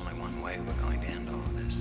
only one way we're going to end all of this.